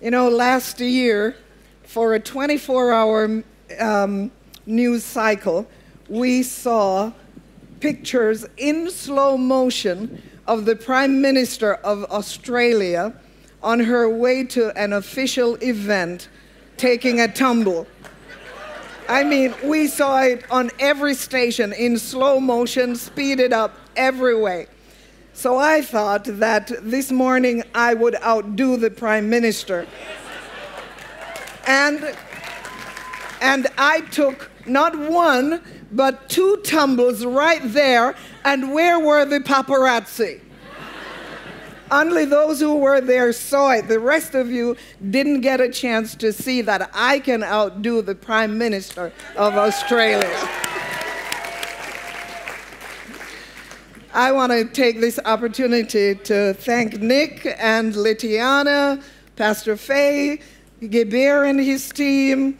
You know, last year, for a 24 hour um, news cycle, we saw pictures in slow motion of the Prime Minister of Australia on her way to an official event taking a tumble. I mean, we saw it on every station in slow motion, speeded up every way. So I thought that this morning I would outdo the Prime Minister. And, and I took not one, but two tumbles right there. And where were the paparazzi? Only those who were there saw it. The rest of you didn't get a chance to see that I can outdo the Prime Minister of Australia. I want to take this opportunity to thank Nick and Litiana, Pastor Faye, Gebir and his team,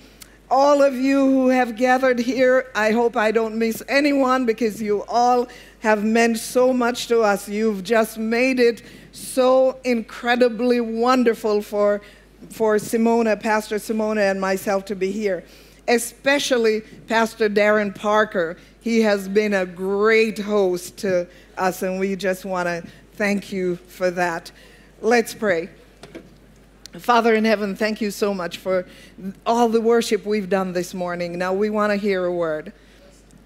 all of you who have gathered here. I hope I don't miss anyone because you all have meant so much to us. You've just made it so incredibly wonderful for, for Simona, Pastor Simona, and myself to be here, especially Pastor Darren Parker. He has been a great host to us, and we just want to thank you for that. Let's pray. Father in heaven, thank you so much for all the worship we've done this morning. Now we want to hear a word.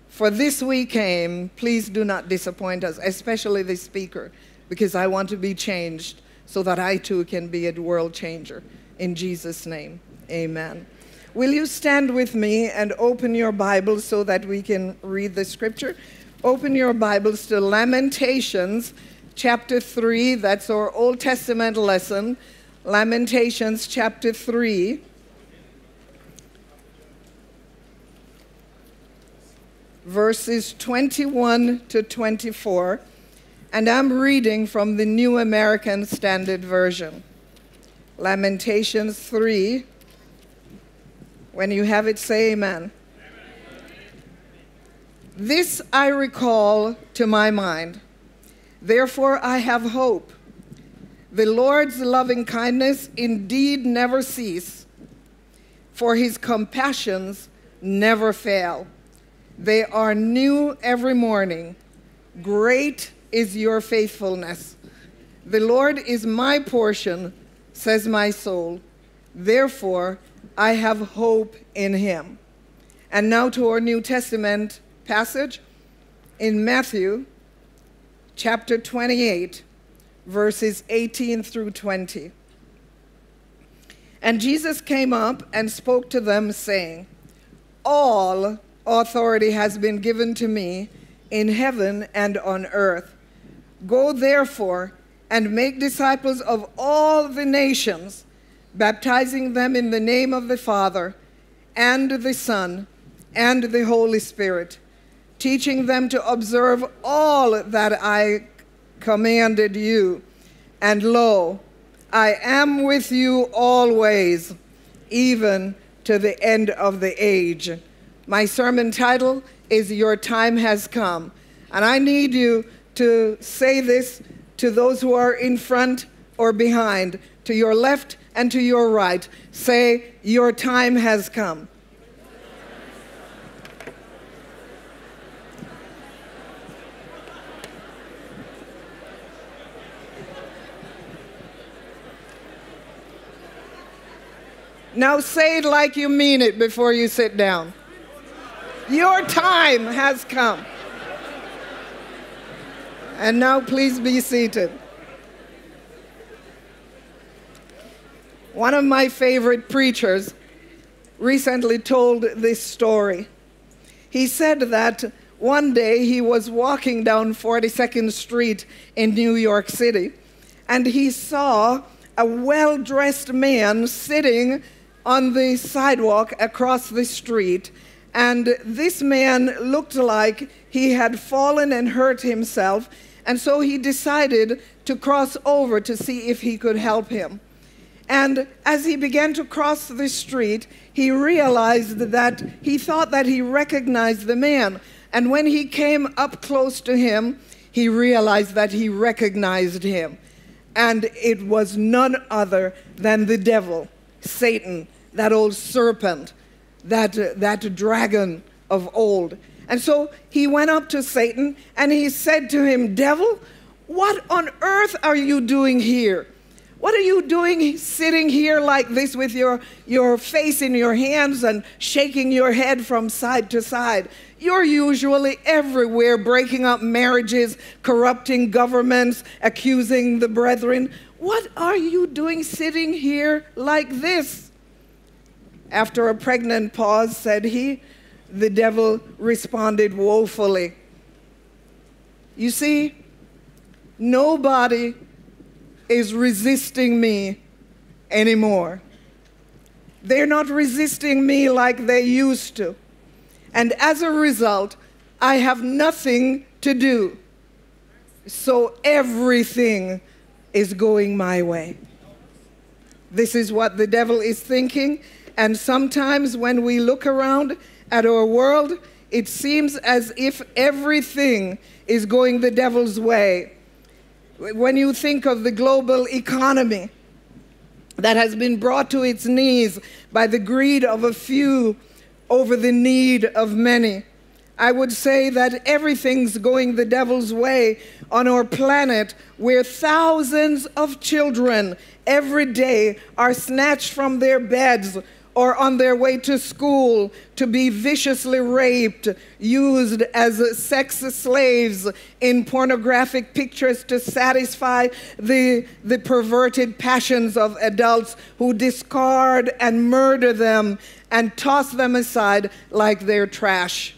For this we came, please do not disappoint us, especially the speaker because I want to be changed so that I too can be a world changer. In Jesus' name, amen. Will you stand with me and open your Bibles so that we can read the scripture? Open your Bibles to Lamentations chapter 3. That's our Old Testament lesson. Lamentations chapter 3. Verses 21 to 24 and I'm reading from the New American Standard Version. Lamentations 3. When you have it, say amen. amen. This I recall to my mind. Therefore, I have hope. The Lord's loving kindness indeed never cease, for his compassions never fail. They are new every morning. Great is your faithfulness. The Lord is my portion, says my soul. Therefore, I have hope in him. And now to our New Testament passage in Matthew chapter 28, verses 18 through 20. And Jesus came up and spoke to them, saying, All authority has been given to me in heaven and on earth. Go therefore and make disciples of all the nations, baptizing them in the name of the Father and the Son and the Holy Spirit, teaching them to observe all that I commanded you. And lo, I am with you always, even to the end of the age. My sermon title is Your Time Has Come. And I need you to say this to those who are in front or behind, to your left and to your right. Say, Your time has come. Now say it like you mean it before you sit down. Your time has come. And now please be seated. One of my favorite preachers recently told this story. He said that one day he was walking down 42nd Street in New York City and he saw a well dressed man sitting on the sidewalk across the street. And this man looked like he had fallen and hurt himself and so he decided to cross over to see if he could help him. And as he began to cross the street, he realized that he thought that he recognized the man. And when he came up close to him, he realized that he recognized him. and it was none other than the devil, Satan, that old serpent, that, uh, that dragon of old. And so he went up to Satan and he said to him, Devil, what on earth are you doing here? What are you doing sitting here like this with your, your face in your hands and shaking your head from side to side? You're usually everywhere breaking up marriages, corrupting governments, accusing the brethren. What are you doing sitting here like this? After a pregnant pause, said he, the devil responded woefully. You see, nobody is resisting me anymore. They're not resisting me like they used to. And as a result, I have nothing to do. So everything is going my way. This is what the devil is thinking. And sometimes when we look around at our world, it seems as if everything is going the devil's way. When you think of the global economy that has been brought to its knees by the greed of a few over the need of many. I would say that everything's going the devil's way on our planet where thousands of children every day are snatched from their beds or on their way to school to be viciously raped, used as sex slaves in pornographic pictures to satisfy the, the perverted passions of adults who discard and murder them and toss them aside like they're trash.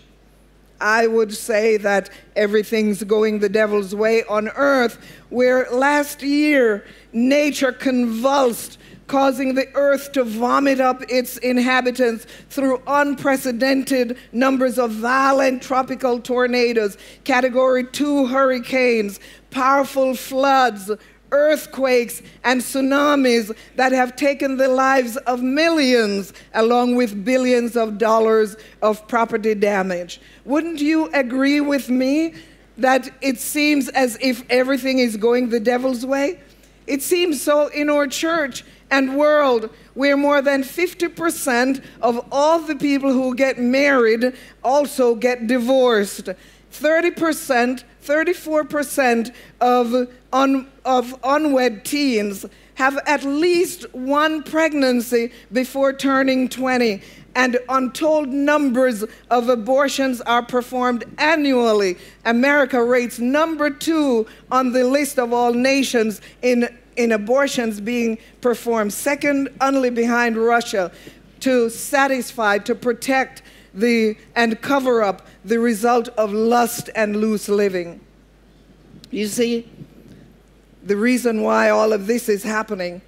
I would say that everything's going the devil's way on earth, where last year nature convulsed causing the earth to vomit up its inhabitants through unprecedented numbers of violent tropical tornadoes, category two hurricanes, powerful floods, earthquakes, and tsunamis that have taken the lives of millions, along with billions of dollars of property damage. Wouldn't you agree with me that it seems as if everything is going the devil's way? It seems so in our church and world where more than 50% of all the people who get married also get divorced. 30%, 34% of, un, of unwed teens have at least one pregnancy before turning 20 and untold numbers of abortions are performed annually. America rates number two on the list of all nations in in abortions being performed, second only behind Russia, to satisfy, to protect the, and cover up the result of lust and loose living. You see, the reason why all of this is happening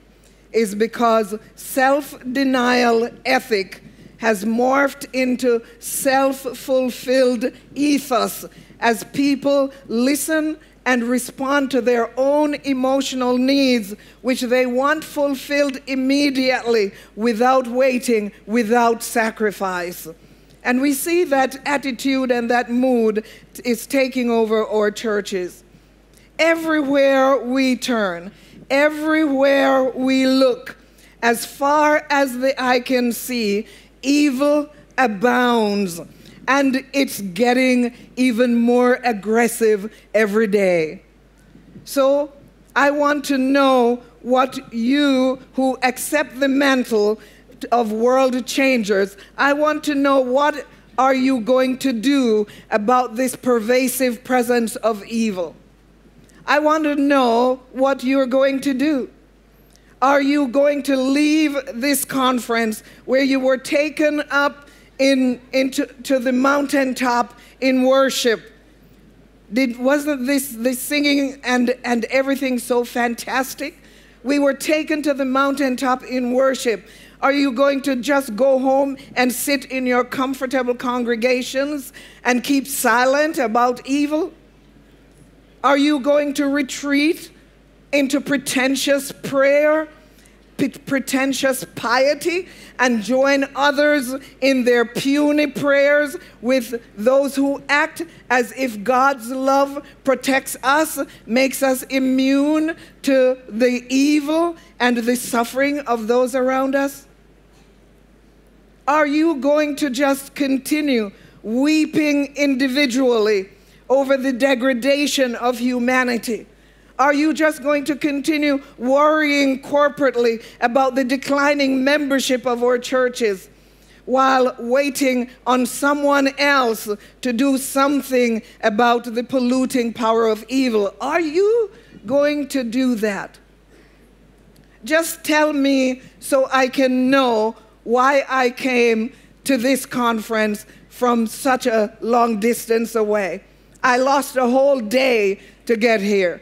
is because self denial ethic has morphed into self fulfilled ethos as people listen and respond to their own emotional needs, which they want fulfilled immediately without waiting, without sacrifice. And we see that attitude and that mood is taking over our churches. Everywhere we turn, everywhere we look, as far as the eye can see, evil abounds and it's getting even more aggressive every day. So I want to know what you who accept the mantle of world changers, I want to know what are you going to do about this pervasive presence of evil? I want to know what you're going to do. Are you going to leave this conference where you were taken up in, into to the mountaintop in worship. Did, wasn't this the singing and, and everything so fantastic? We were taken to the mountaintop in worship. Are you going to just go home and sit in your comfortable congregations and keep silent about evil? Are you going to retreat into pretentious prayer pretentious piety and join others in their puny prayers with those who act as if God's love protects us, makes us immune to the evil and the suffering of those around us? Are you going to just continue weeping individually over the degradation of humanity? Are you just going to continue worrying corporately about the declining membership of our churches while waiting on someone else to do something about the polluting power of evil? Are you going to do that? Just tell me so I can know why I came to this conference from such a long distance away. I lost a whole day to get here.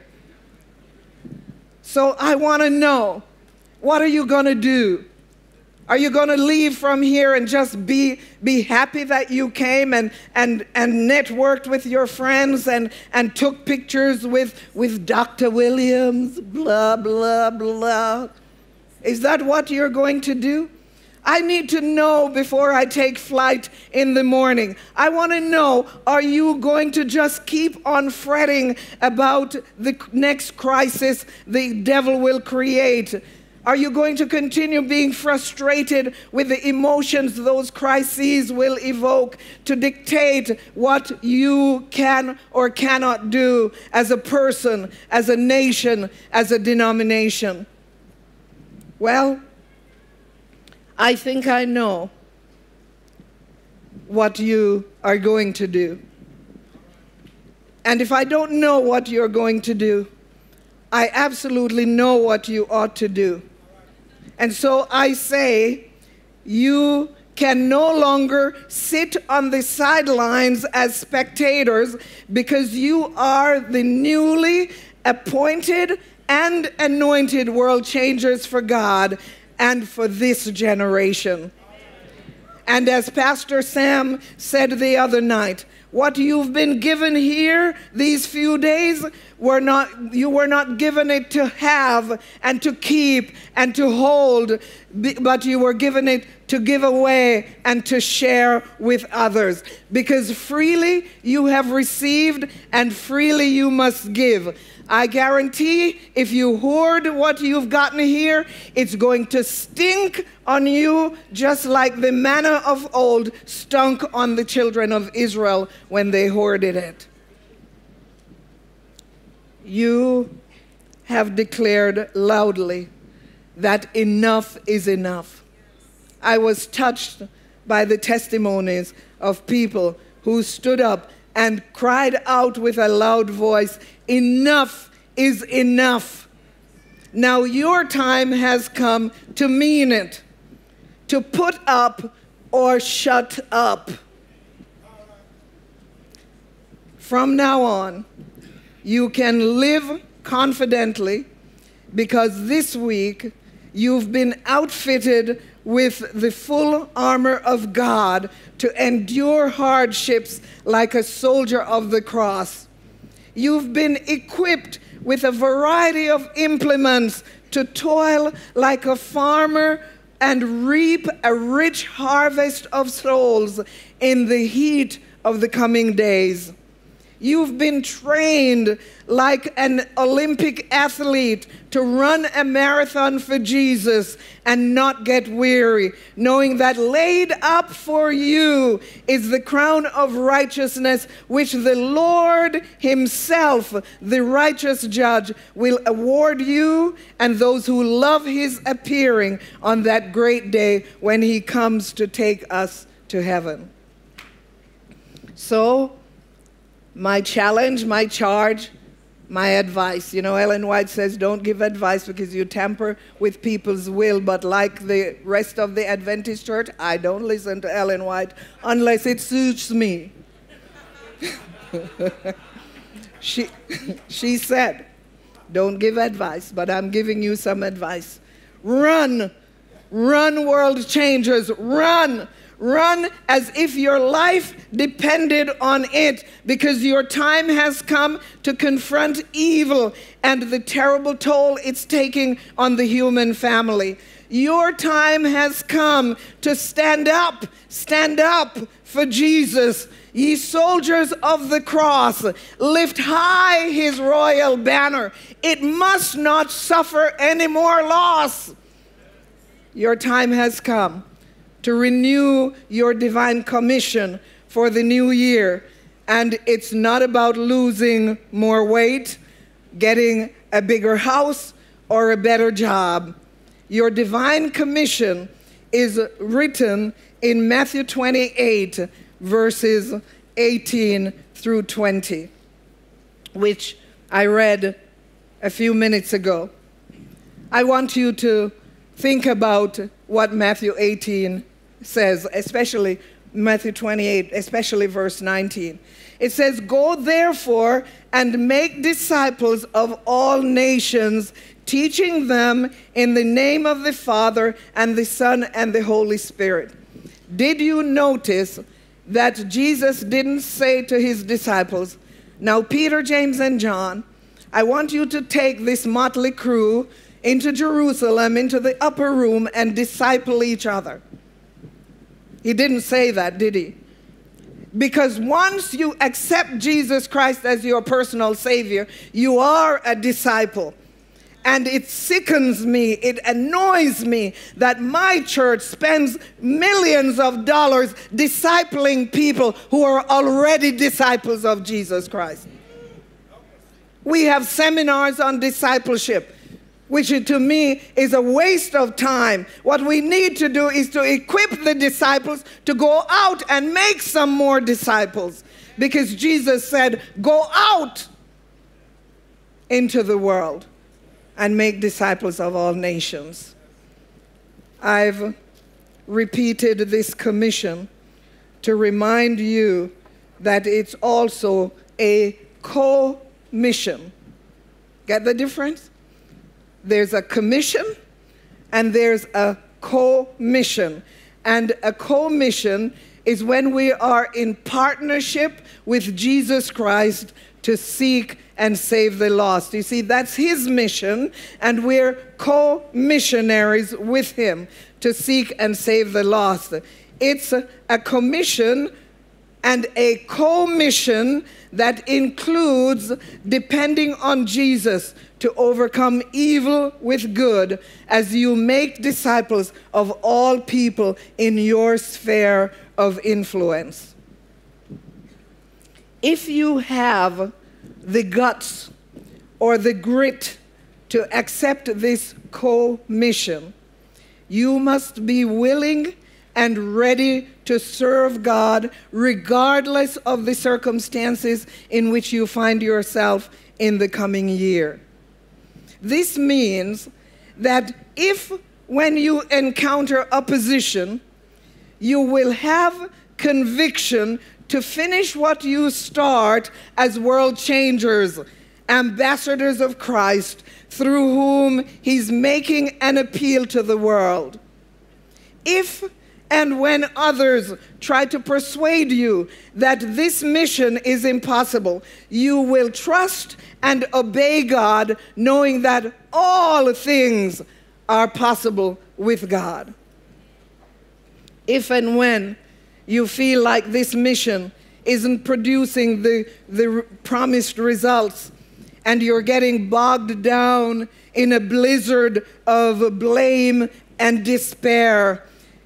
So I want to know what are you going to do? Are you going to leave from here and just be, be happy that you came and, and, and networked with your friends and, and took pictures with, with Dr. Williams? Blah, blah, blah. Is that what you're going to do? I need to know before I take flight in the morning. I want to know are you going to just keep on fretting about the next crisis the devil will create? Are you going to continue being frustrated with the emotions those crises will evoke to dictate what you can or cannot do as a person, as a nation, as a denomination? Well, I think I know what you are going to do. And if I don't know what you're going to do, I absolutely know what you ought to do. And so I say, you can no longer sit on the sidelines as spectators because you are the newly appointed and anointed world changers for God and for this generation. And as Pastor Sam said the other night, what you've been given here these few days were not you were not given it to have and to keep and to hold but you were given it to give away and to share with others because freely you have received and freely you must give I guarantee if you hoard what you've gotten here, it's going to stink on you just like the manna of old stunk on the children of Israel when they hoarded it. You have declared loudly that enough is enough. I was touched by the testimonies of people who stood up and cried out with a loud voice, Enough is enough. Now your time has come to mean it, to put up or shut up. From now on, you can live confidently because this week you've been outfitted with the full armor of God to endure hardships like a soldier of the cross. You've been equipped with a variety of implements to toil like a farmer and reap a rich harvest of souls in the heat of the coming days. You've been trained like an Olympic athlete to run a marathon for Jesus and not get weary, knowing that laid up for you is the crown of righteousness, which the Lord Himself, the righteous judge, will award you and those who love His appearing on that great day when He comes to take us to heaven. So, my challenge, my charge, my advice. You know, Ellen White says, don't give advice because you tamper with people's will. But like the rest of the Adventist church, I don't listen to Ellen White unless it suits me. she, she said, don't give advice, but I'm giving you some advice. Run, run, world changers, run Run as if your life depended on it, because your time has come to confront evil and the terrible toll it's taking on the human family. Your time has come to stand up, stand up for Jesus. Ye soldiers of the cross, lift high his royal banner. It must not suffer any more loss. Your time has come to renew your divine commission for the new year. And it's not about losing more weight, getting a bigger house, or a better job. Your divine commission is written in Matthew 28, verses 18 through 20, which I read a few minutes ago. I want you to think about what Matthew 18 says, especially Matthew 28, especially verse 19. It says, Go therefore and make disciples of all nations, teaching them in the name of the Father and the Son and the Holy Spirit. Did you notice that Jesus didn't say to his disciples, Now, Peter, James, and John, I want you to take this motley crew into Jerusalem, into the upper room, and disciple each other. He didn't say that, did he? Because once you accept Jesus Christ as your personal Savior, you are a disciple. And it sickens me, it annoys me that my church spends millions of dollars discipling people who are already disciples of Jesus Christ. We have seminars on discipleship which to me is a waste of time. What we need to do is to equip the disciples to go out and make some more disciples. Because Jesus said, Go out into the world and make disciples of all nations. I've repeated this commission to remind you that it's also a co mission. Get the difference? There's a commission and there's a co-mission. And a co-mission is when we are in partnership with Jesus Christ to seek and save the lost. You see, that's his mission, and we're co missionaries with him to seek and save the lost. It's a, commission and a co mission that includes depending on Jesus to overcome evil with good as you make disciples of all people in your sphere of influence. If you have the guts or the grit to accept this co mission, you must be willing and ready to serve God regardless of the circumstances in which you find yourself in the coming year. This means that if, when you encounter opposition, you will have conviction to finish what you start as world changers, ambassadors of Christ, through whom He's making an appeal to the world. If and when others try to persuade you that this mission is impossible, you will trust and obey God, knowing that all things are possible with God. If and when you feel like this mission isn't producing the, the promised results, and you're getting bogged down in a blizzard of blame and despair,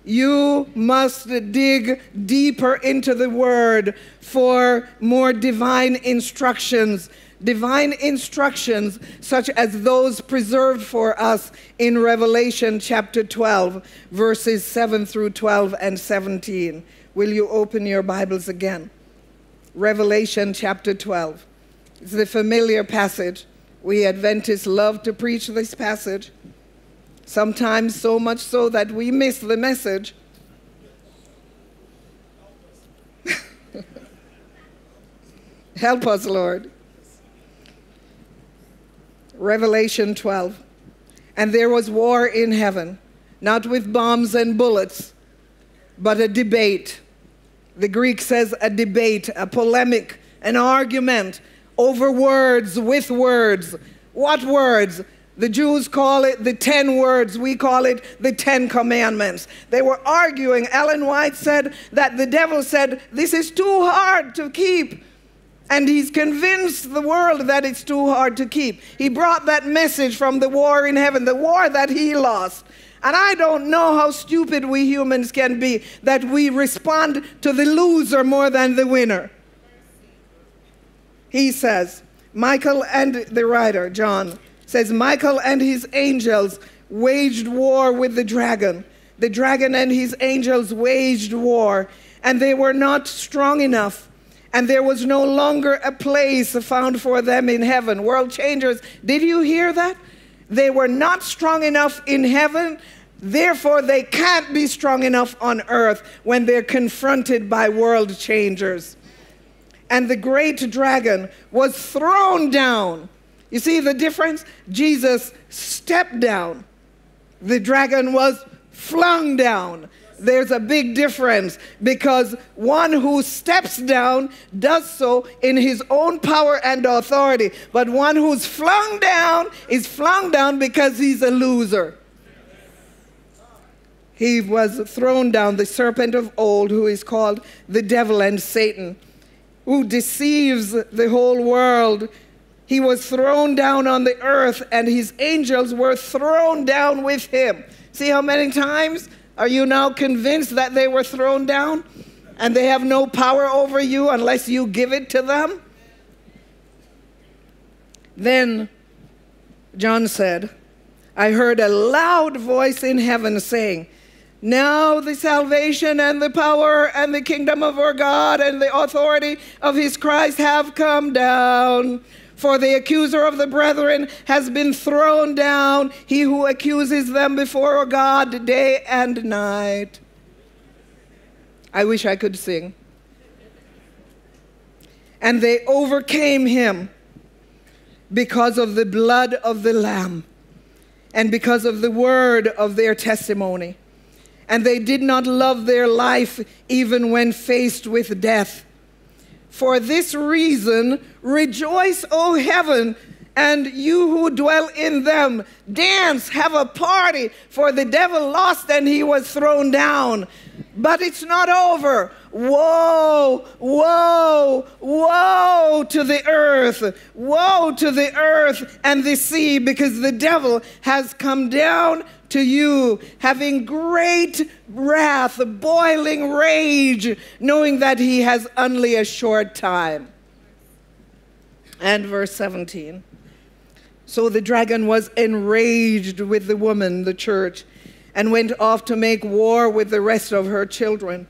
you must dig deeper into the word for more divine instructions. Divine instructions, such as those preserved for us in Revelation chapter 12, verses 7 through 12 and 17. Will you open your Bibles again? Revelation chapter 12. It's the familiar passage. We Adventists love to preach this passage sometimes so much so that we miss the message. Help us, Lord. Revelation 12. And there was war in heaven, not with bombs and bullets, but a debate. The Greek says a debate, a polemic, an argument over words, with words. What words? The Jews call it the 10 words. We call it the 10 commandments. They were arguing. Ellen White said that the devil said, This is too hard to keep. And he's convinced the world that it's too hard to keep. He brought that message from the war in heaven, the war that he lost. And I don't know how stupid we humans can be that we respond to the loser more than the winner. He says, Michael and the writer, John, says, Michael and his angels waged war with the dragon. The dragon and his angels waged war, and they were not strong enough and there was no longer a place found for them in heaven. World changers, did you hear that? They were not strong enough in heaven, therefore, they can't be strong enough on earth when they're confronted by world changers. And the great dragon was thrown down. You see the difference? Jesus stepped down, the dragon was flung down there's a big difference because one who steps down does so in his own power and authority, but one who's flung down is flung down because he's a loser. He was thrown down, the serpent of old, who is called the devil and Satan, who deceives the whole world. He was thrown down on the earth, and his angels were thrown down with him. See how many times? Are you now convinced that they were thrown down and they have no power over you unless you give it to them? Then John said, I heard a loud voice in heaven saying, Now the salvation and the power and the kingdom of our God and the authority of his Christ have come down. For the accuser of the brethren has been thrown down, he who accuses them before God day and night. I wish I could sing. And they overcame him because of the blood of the Lamb and because of the word of their testimony. And they did not love their life even when faced with death. For this reason, rejoice, O heaven, and you who dwell in them. Dance, have a party, for the devil lost and he was thrown down. But it's not over. Woe, woe, woe to the earth, woe to the earth and the sea, because the devil has come down to you, having great wrath, boiling rage, knowing that he has only a short time. And verse 17. So the dragon was enraged with the woman, the church, and went off to make war with the rest of her children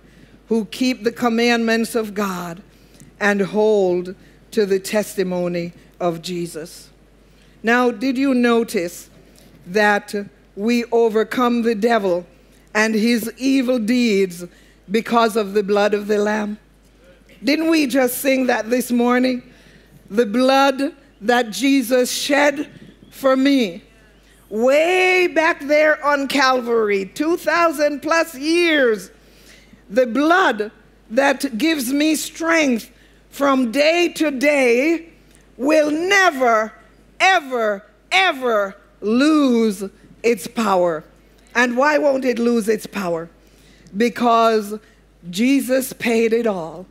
who keep the commandments of God and hold to the testimony of Jesus. Now, did you notice that we overcome the devil and his evil deeds because of the blood of the Lamb. Didn't we just sing that this morning? The blood that Jesus shed for me. Way back there on Calvary, 2,000 plus years. The blood that gives me strength from day to day will never, ever, ever lose its power. And why won't it lose its power? Because Jesus paid it all.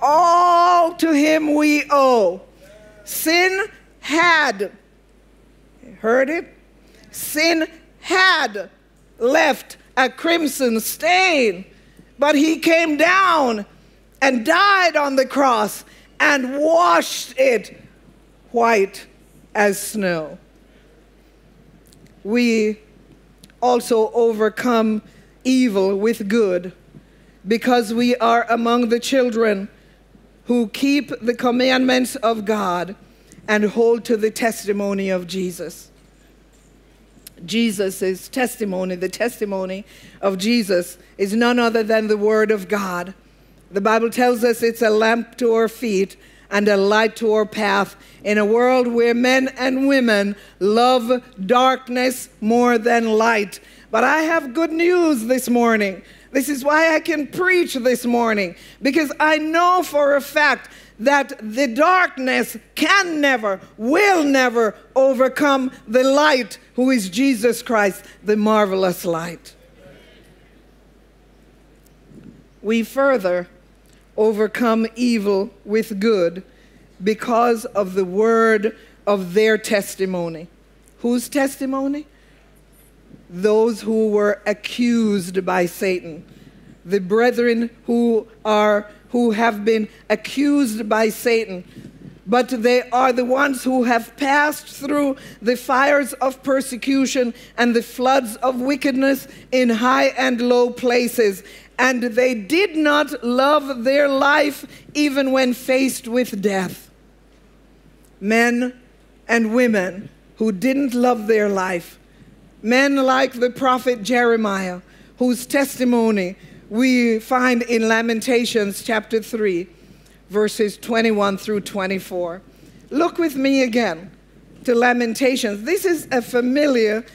All to him we owe. Sin had, heard it? Sin had left a crimson stain, but he came down and died on the cross and washed it white as snow we also overcome evil with good because we are among the children who keep the commandments of God and hold to the testimony of Jesus. Jesus' testimony, the testimony of Jesus, is none other than the Word of God. The Bible tells us it's a lamp to our feet and a light to our path in a world where men and women love darkness more than light. But I have good news this morning. This is why I can preach this morning, because I know for a fact that the darkness can never, will never overcome the light, who is Jesus Christ, the marvelous light. We further overcome evil with good because of the word of their testimony. Whose testimony? Those who were accused by Satan. The brethren who are who have been accused by Satan. But they are the ones who have passed through the fires of persecution and the floods of wickedness in high and low places. And they did not love their life even when faced with death men and women who didn't love their life. Men like the prophet Jeremiah, whose testimony we find in Lamentations chapter 3, verses 21 through 24. Look with me again to Lamentations. This is a familiar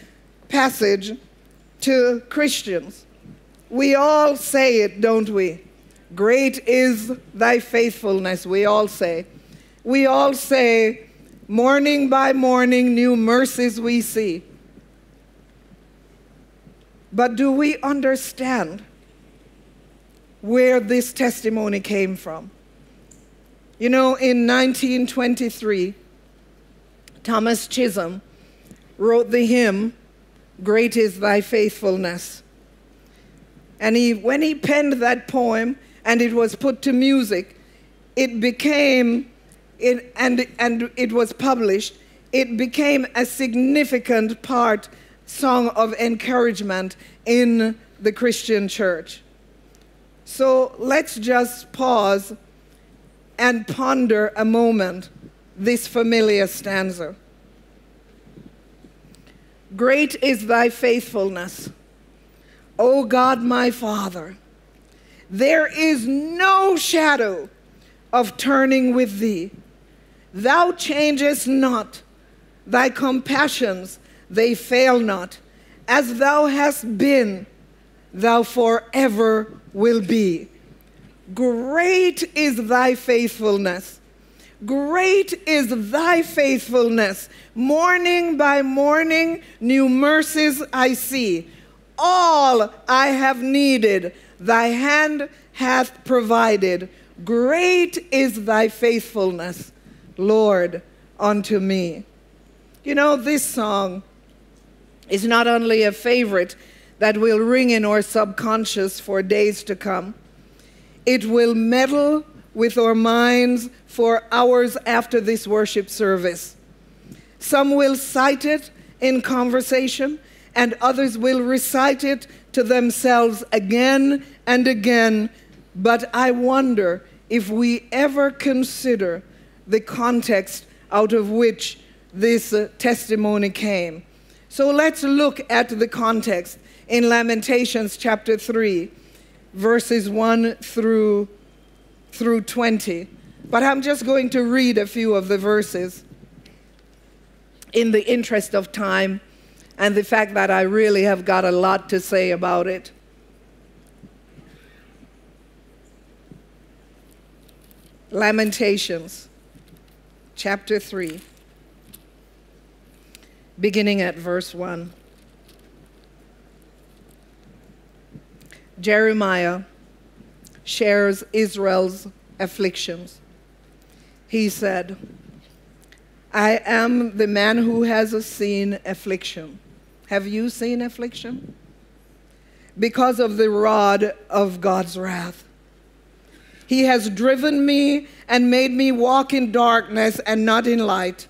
passage to Christians. We all say it, don't we? Great is thy faithfulness, we all say. We all say, morning by morning, new mercies we see. But do we understand where this testimony came from? You know, in 1923, Thomas Chisholm wrote the hymn, Great is Thy Faithfulness. And he, when he penned that poem and it was put to music, it became it, and, and it was published, it became a significant part, song of encouragement in the Christian church. So let's just pause and ponder a moment this familiar stanza. Great is thy faithfulness, O God my Father. There is no shadow of turning with thee. Thou changest not, thy compassions, they fail not. As thou hast been, thou forever will be. Great is thy faithfulness. Great is thy faithfulness. Morning by morning, new mercies I see. All I have needed, thy hand hath provided. Great is thy faithfulness. Lord, unto me. You know, this song is not only a favorite that will ring in our subconscious for days to come, it will meddle with our minds for hours after this worship service. Some will cite it in conversation, and others will recite it to themselves again and again. But I wonder if we ever consider the context out of which this uh, testimony came. So let's look at the context in Lamentations chapter 3, verses 1 through, through 20. But I'm just going to read a few of the verses in the interest of time and the fact that I really have got a lot to say about it. Lamentations chapter 3, beginning at verse 1. Jeremiah shares Israel's afflictions. He said, I am the man who has seen affliction. Have you seen affliction? Because of the rod of God's wrath. He has driven me and made me walk in darkness and not in light.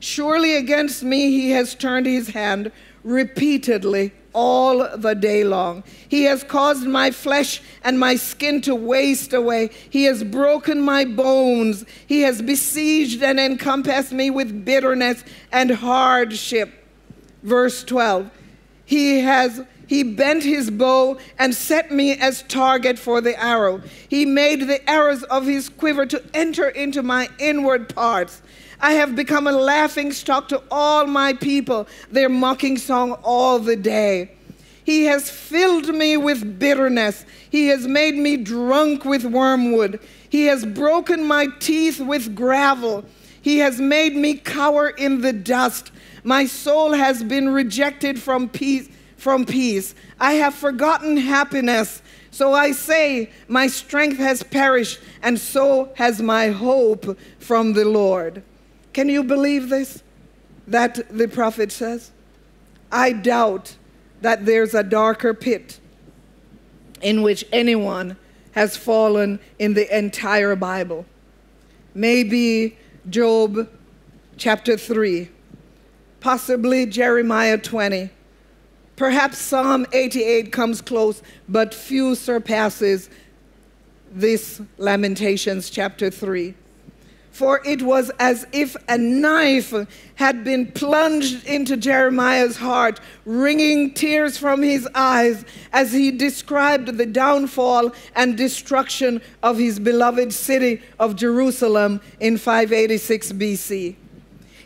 Surely against me he has turned his hand repeatedly all the day long. He has caused my flesh and my skin to waste away. He has broken my bones. He has besieged and encompassed me with bitterness and hardship. Verse 12. He has he bent his bow and set me as target for the arrow. He made the arrows of his quiver to enter into my inward parts. I have become a laughing stock to all my people, their mocking song all the day. He has filled me with bitterness. He has made me drunk with wormwood. He has broken my teeth with gravel. He has made me cower in the dust. My soul has been rejected from peace. From peace. I have forgotten happiness. So I say, My strength has perished, and so has my hope from the Lord. Can you believe this? That the prophet says? I doubt that there's a darker pit in which anyone has fallen in the entire Bible. Maybe Job chapter 3, possibly Jeremiah 20. Perhaps Psalm 88 comes close, but few surpasses this Lamentations chapter 3 for it was as if a knife had been plunged into Jeremiah's heart, wringing tears from his eyes as he described the downfall and destruction of his beloved city of Jerusalem in 586 BC.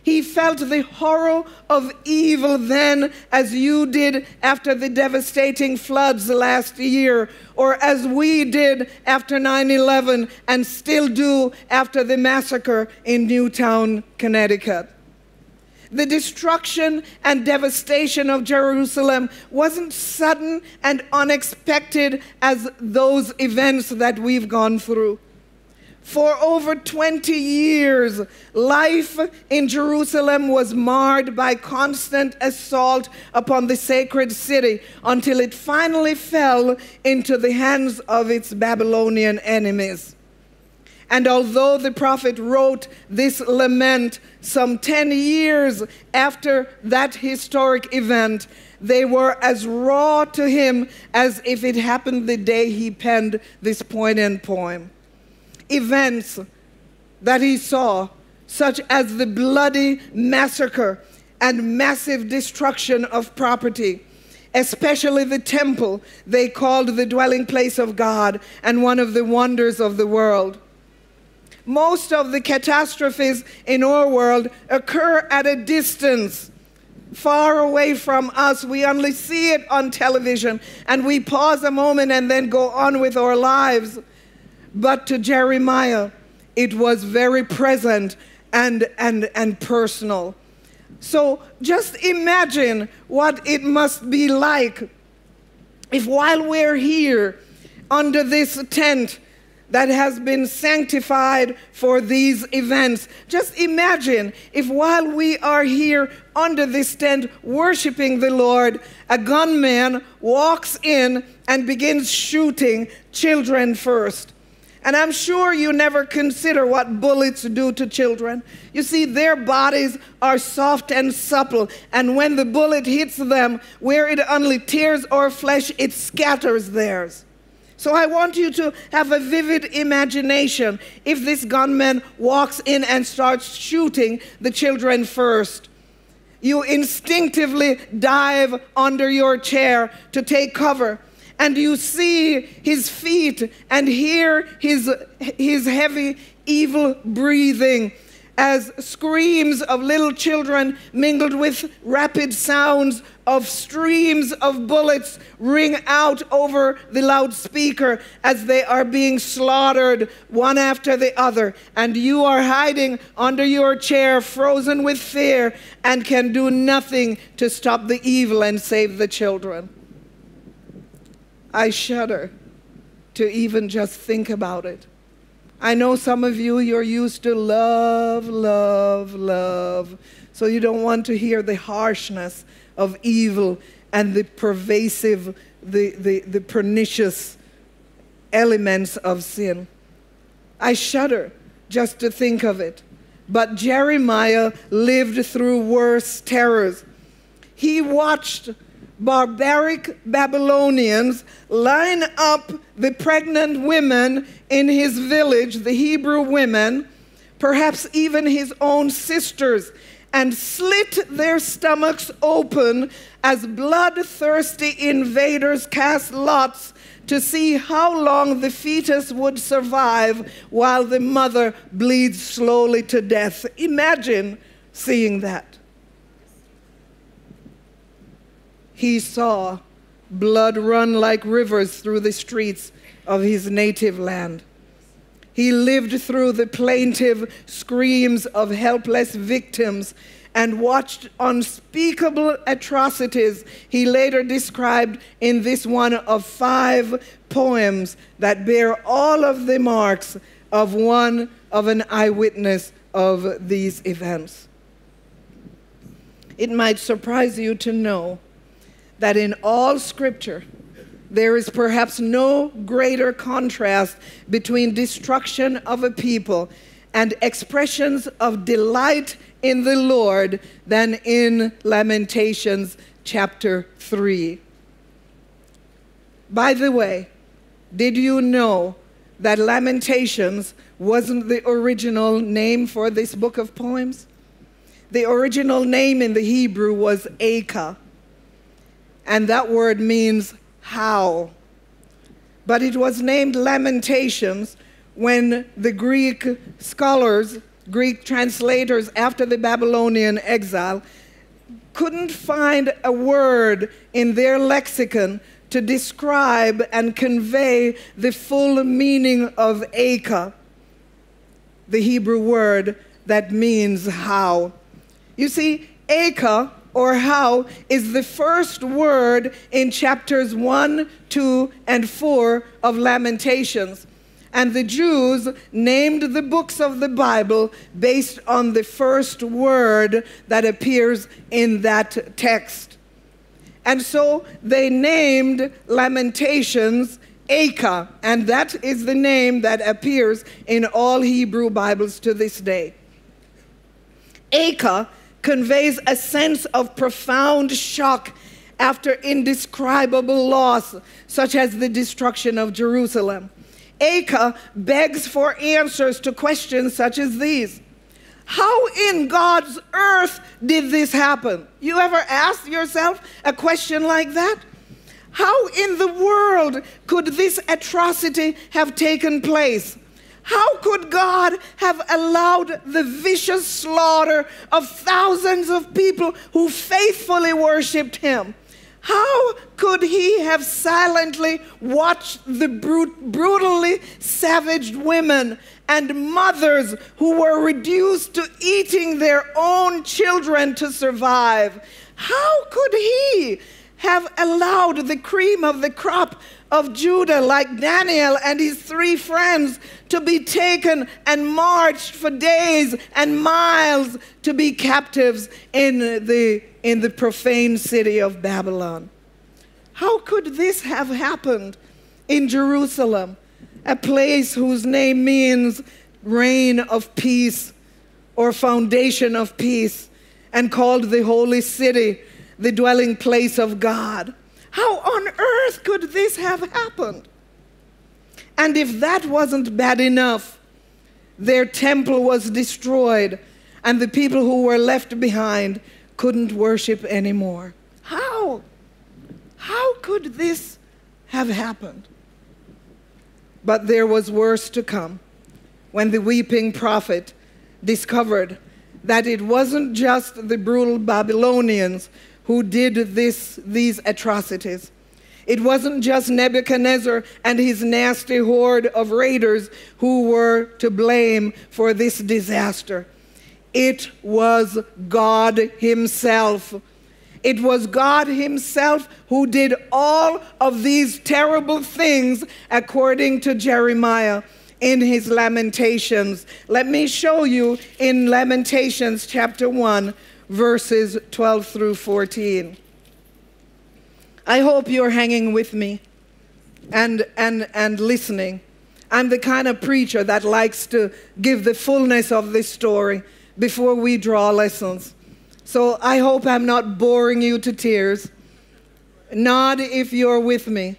He felt the horror of evil then, as you did after the devastating floods last year, or as we did after 9 11 and still do after the massacre in Newtown, Connecticut. The destruction and devastation of Jerusalem wasn't sudden and unexpected as those events that we've gone through. For over 20 years, life in Jerusalem was marred by constant assault upon the sacred city until it finally fell into the hands of its Babylonian enemies. And although the prophet wrote this lament some 10 years after that historic event, they were as raw to him as if it happened the day he penned this poignant poem events that he saw, such as the bloody massacre and massive destruction of property, especially the temple they called the dwelling place of God and one of the wonders of the world. Most of the catastrophes in our world occur at a distance, far away from us. We only see it on television and we pause a moment and then go on with our lives. But to Jeremiah, it was very present and, and, and personal. So just imagine what it must be like if while we're here under this tent that has been sanctified for these events, just imagine if while we are here under this tent worshiping the Lord, a gunman walks in and begins shooting children first. And I'm sure you never consider what bullets do to children. You see, their bodies are soft and supple, and when the bullet hits them, where it only tears our flesh, it scatters theirs. So I want you to have a vivid imagination if this gunman walks in and starts shooting the children first. You instinctively dive under your chair to take cover and you see his feet and hear his, his heavy, evil breathing as screams of little children mingled with rapid sounds of streams of bullets ring out over the loudspeaker as they are being slaughtered one after the other. And you are hiding under your chair, frozen with fear, and can do nothing to stop the evil and save the children. I shudder to even just think about it. I know some of you, you're used to love, love, love. So you don't want to hear the harshness of evil and the pervasive, the, the, the pernicious elements of sin. I shudder just to think of it. But Jeremiah lived through worse terrors. He watched barbaric Babylonians line up the pregnant women in his village, the Hebrew women, perhaps even his own sisters, and slit their stomachs open as bloodthirsty invaders cast lots to see how long the fetus would survive while the mother bleeds slowly to death. Imagine seeing that. He saw blood run like rivers through the streets of his native land. He lived through the plaintive screams of helpless victims and watched unspeakable atrocities he later described in this one of five poems that bear all of the marks of one of an eyewitness of these events. It might surprise you to know that in all scripture, there is perhaps no greater contrast between destruction of a people and expressions of delight in the Lord than in Lamentations chapter 3. By the way, did you know that Lamentations wasn't the original name for this book of poems? The original name in the Hebrew was Acah, and that word means how. But it was named Lamentations when the Greek scholars, Greek translators after the Babylonian exile, couldn't find a word in their lexicon to describe and convey the full meaning of Acah, the Hebrew word that means how. You see, Acah or how is the first word in chapters 1, 2, and 4 of Lamentations. And the Jews named the books of the Bible based on the first word that appears in that text. And so they named Lamentations Acah, and that is the name that appears in all Hebrew Bibles to this day. Acah conveys a sense of profound shock after indescribable loss, such as the destruction of Jerusalem. Acah begs for answers to questions such as these How in God's earth did this happen? You ever ask yourself a question like that? How in the world could this atrocity have taken place? How could God have allowed the vicious slaughter of thousands of people who faithfully worshiped Him? How could He have silently watched the brut- brutally savaged women and mothers who were reduced to eating their own children to survive? How could He have allowed the cream of the crop of Judah, like Daniel and his three friends, to be taken and marched for days and miles to be captives in the, in the profane city of Babylon. How could this have happened in Jerusalem, a place whose name means reign of peace or foundation of peace, and called the holy city, the dwelling place of God? How on earth could this have happened? And if that wasn't bad enough, their temple was destroyed, and the people who were left behind couldn't worship anymore. How? How could this have happened? But there was worse to come when the weeping prophet discovered that it wasn't just the brutal Babylonians who did this, these atrocities. It wasn't just Nebuchadnezzar and his nasty horde of raiders who were to blame for this disaster. It was God Himself. It was God Himself who did all of these terrible things according to Jeremiah in his Lamentations. Let me show you in Lamentations chapter 1, verses 12 through 14. I hope you're hanging with me and, and, and listening. I'm the kind of preacher that likes to give the fullness of the story before we draw lessons. So I hope I'm not boring you to tears. Nod if you're with me.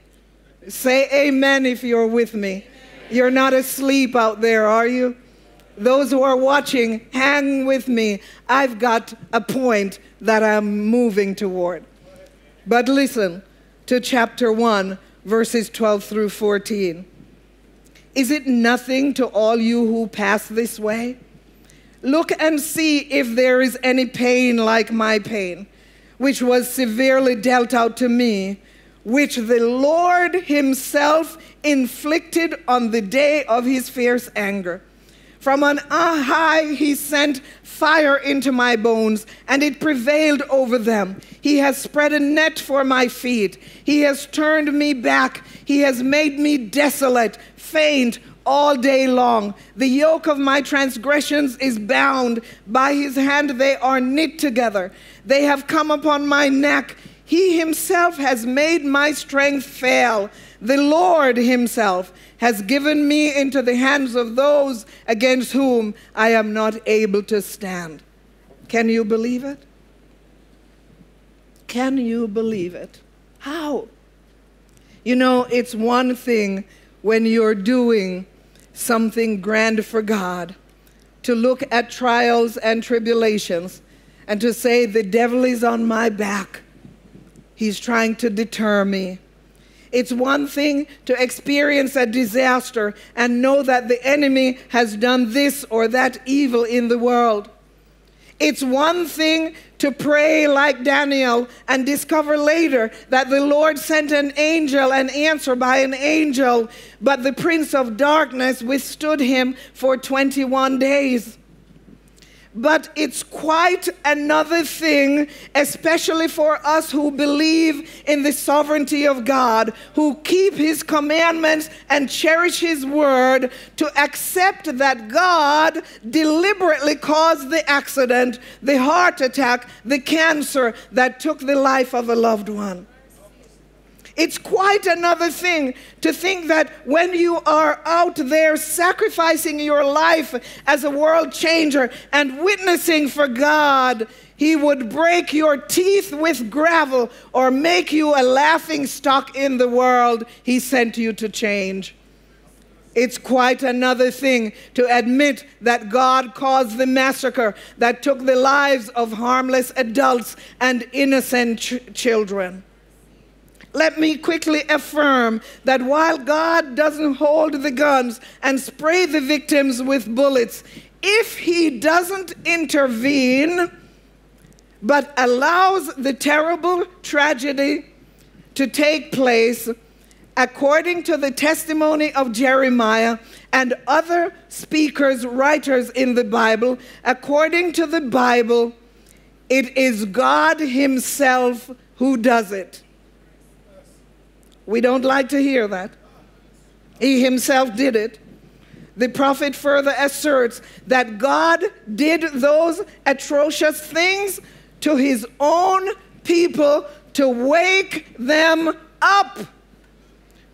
Say amen if you're with me. You're not asleep out there, are you? Those who are watching, hang with me. I've got a point that I'm moving toward. But listen to chapter 1, verses 12 through 14. Is it nothing to all you who pass this way? Look and see if there is any pain like my pain, which was severely dealt out to me which the Lord himself inflicted on the day of his fierce anger. From on high he sent fire into my bones, and it prevailed over them. He has spread a net for my feet. He has turned me back. He has made me desolate, faint all day long. The yoke of my transgressions is bound. By his hand they are knit together. They have come upon my neck. He himself has made my strength fail. The Lord himself has given me into the hands of those against whom I am not able to stand. Can you believe it? Can you believe it? How? You know, it's one thing when you're doing something grand for God to look at trials and tribulations and to say, The devil is on my back. He's trying to deter me. It's one thing to experience a disaster and know that the enemy has done this or that evil in the world. It's one thing to pray like Daniel and discover later that the Lord sent an angel and answer by an angel, but the prince of darkness withstood him for 21 days. But it's quite another thing, especially for us who believe in the sovereignty of God, who keep His commandments and cherish His word, to accept that God deliberately caused the accident, the heart attack, the cancer that took the life of a loved one. It's quite another thing to think that when you are out there sacrificing your life as a world changer and witnessing for God, He would break your teeth with gravel or make you a laughing stock in the world He sent you to change. It's quite another thing to admit that God caused the massacre that took the lives of harmless adults and innocent ch- children let me quickly affirm that while God doesn't hold the guns and spray the victims with bullets, if He doesn't intervene but allows the terrible tragedy to take place, according to the testimony of Jeremiah and other speakers, writers in the Bible, according to the Bible, it is God Himself who does it. We don't like to hear that. He himself did it. The prophet further asserts that God did those atrocious things to his own people to wake them up,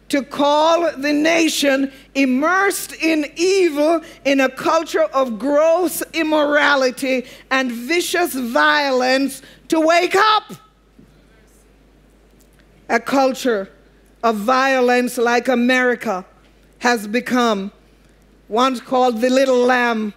to call the nation immersed in evil in a culture of gross immorality and vicious violence to wake up. A culture of violence like America has become, once called the little lamb,